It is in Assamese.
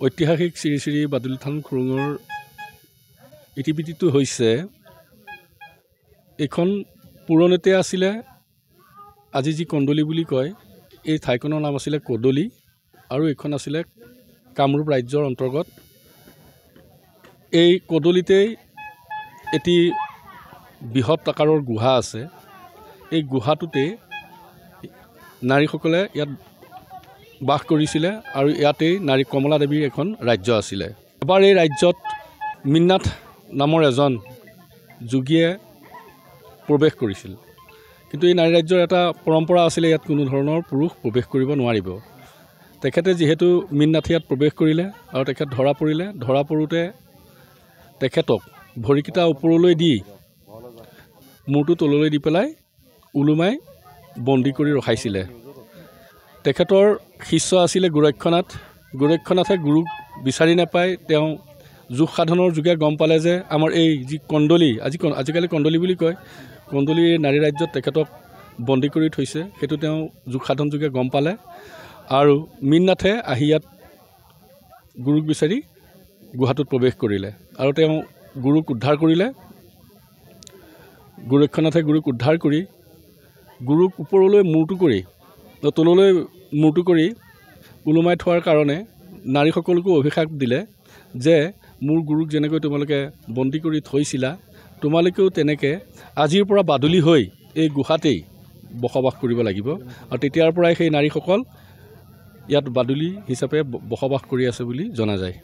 ঐতিহাসিক শ্ৰী শ্ৰী বাদুলি থান খুৰুঙৰ ইতিবৃত্তিটো হৈছে এইখন পুৰণিতে আছিলে আজি যি কন্দলি বুলি কয় এই ঠাইখনৰ নাম আছিলে কদলি আৰু এইখন আছিলে কামৰূপ ৰাজ্যৰ অন্তৰ্গত। এই কদলিতেই এটি বৃহৎ আকাৰৰ গুহা আছে। এই গুহাটোতেই নাৰীসকলে ইয়াত বাস কৰিছিলে আৰু ইয়াতেই নাৰী কমলা দেৱীৰ এখন ৰাজ্য আছিলে। এবাৰ এই ৰাজ্যত মিন্নাথ নামৰ এজন যোগীয়ে প্ৰৱেশ কৰিছিল। কিন্তু এই নাৰী ৰাজ্যৰ এটা পৰম্পৰা আছিলে ইয়াত কোনো ধৰণৰ পুৰুষ প্ৰৱেশ কৰিব নোৱাৰিব। তেখেতে যিহেতু মিন্নাথে ইয়াত প্ৰৱেশ কৰিলে আৰু তেখেত ধৰা পৰিলে ধৰা পৰোঁতে তেখেতক ভৰিকেইটা ওপৰলৈ দি মূৰটো তললৈ দি পেলাই ওলোমাই বন্দী কৰি ৰখাইছিলে। তেখেতৰ শিষ্য আছিলে গোৰক্ষনাথ। গোৰক্ষনাথে গুৰুক বিচাৰি নাপায় তেওঁ যোগ সাধনৰ যোগে গম পালে যে আমাৰ এই যি কন্দলি আজি আজিকালি কন্দলি বুলি কয় কন্দলি নাৰী ৰাজ্যত তেখেতক বন্দী কৰি থৈছে সেইটো তেওঁ যোগ সাধন যোগে গম পালে। আৰু মীননাথে আহি ইয়াত গুৰুক বিচাৰি গুহাটোত প্ৰৱেশ কৰিলে আৰু তেওঁ গুৰুক উদ্ধাৰ কৰিলে। গোৰক্ষনাথে গুৰুক উদ্ধাৰ কৰি গুৰুক ওপৰলৈ মূৰটো কৰি তললৈ মূৰটো কৰি ওলোমাই থোৱাৰ কাৰণে নাৰীসকলকো অভিশাপ দিলে যে মোৰ গুৰুক যেনেকৈ তোমালোকে বন্দী কৰি থৈছিলা তোমালোকেও তেনেকৈ আজিৰ পৰা বাদুলি হৈ এই গুহাতেই বসবাস কৰিব লাগিব। আৰু তেতিয়াৰ পৰাই সেই নাৰীসকল ইয়াত বাদুলি হিচাপে বসবাস কৰি আছে বুলি জনা যায়।